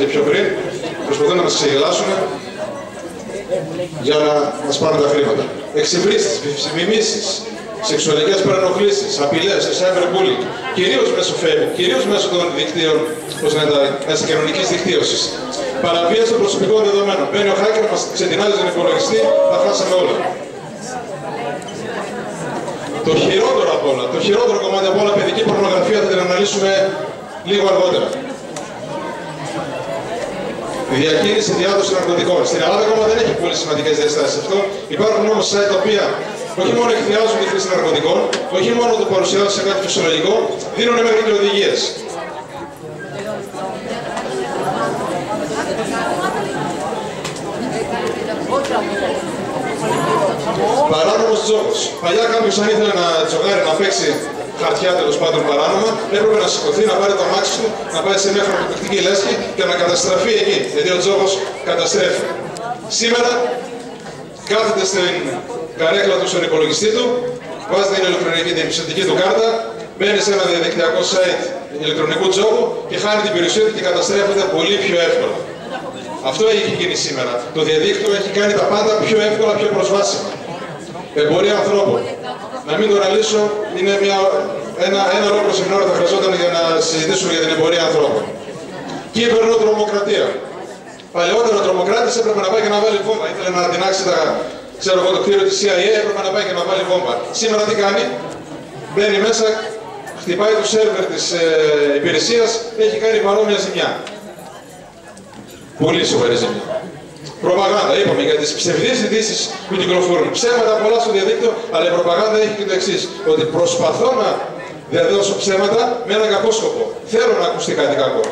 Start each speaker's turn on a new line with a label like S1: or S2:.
S1: και πιο πριν, προσπαθούν να μας ξεγελάσουν για να μας πάρουν τα χρήματα. Εξυβρίστες, μιμήσεις, σεξουαλικές παρενοχλήσεις, απειλές, cyberbullying, κυρίως μέσω Facebook, κυρίως μέσω των δικτύων, πώς είναι τα μέσα κοινωνικής δικτύωσης. Παραβίαση των προσωπικών δεδομένων. Μπαίνει ο hacker, μας ξετινάζει τον υπολογιστή, τα χάσαμε όλα. Το χειρότερο από όλα, το χειρότερο κομμάτι από όλα, παιδική πορνογραφία θα την αναλύσουμε λίγο αργότερα. Η διακίνηση διάδοσης ναρκωτικών. Στην Ελλάδα ακόμα δεν έχει πολύ σημαντικές διαστάσεις αυτό. Υπάρχουν όμως site τα οποία όχι μόνο εκθιάζουν τη χρήση ναρκωτικών, όχι μόνο το παρουσιάζουν σε κάτι φυσιολογικό, δίνουν μέχρι και οδηγίες. Παράνομος τζόγος. Παλιά κάποιος αν ήθελε να τζογάρει, να παίξει χαρτιά τέλος πάντων παράνομα, έπρεπε να σηκωθεί, να πάρει το μάξι του, να πάει σε μια χαρτοπληκτική λέσχη και να καταστραφεί εκεί. Γιατί ο τζόγος καταστρέφει. Σήμερα κάθεται στην καρέκλα του στον υπολογιστή του, βάζει την ηλεκτρονική την ψηφιακή του κάρτα, μπαίνει σε ένα διαδικτυακό site ηλεκτρονικού τζόγου και χάνει την περιουσία του και καταστρέφεται πολύ πιο εύκολα. Αυτό έχει γίνει σήμερα. Το διαδίκτυο έχει κάνει τα πάντα πιο εύκολα, πιο προσβάσιμα. Εμπορία ανθρώπων. Να μην το αναλύσω, είναι μια, ένα, ένα ολόκληρο σεμινάριο θα χρειαζόταν για να συζητήσουμε για την εμπορία ανθρώπων. Κύβερνο τρομοκρατία. Παλαιότερο ο τρομοκράτης έπρεπε να πάει και να βάλει βόμβα. Ήθελε να αντινάξει τα, ξέρω εγώ, το κτίριο της CIA, έπρεπε να πάει και να βάλει βόμβα. Σήμερα τι κάνει, μπαίνει μέσα, χτυπάει το σερβερ της ε, υπηρεσίας, έχει κάνει παρόμοια ζημιά. Πολύ σοβαρή ζημιά. Προπαγάνδα, είπαμε για τις ψευδείς ειδήσεις που κυκλοφορούν. Ψέματα πολλά στο διαδίκτυο, αλλά η προπαγάνδα έχει και το εξής. Ότι προσπαθώ να διαδώσω ψέματα με έναν κακό σκοπό. Θέλω να ακουστεί κάτι κακό.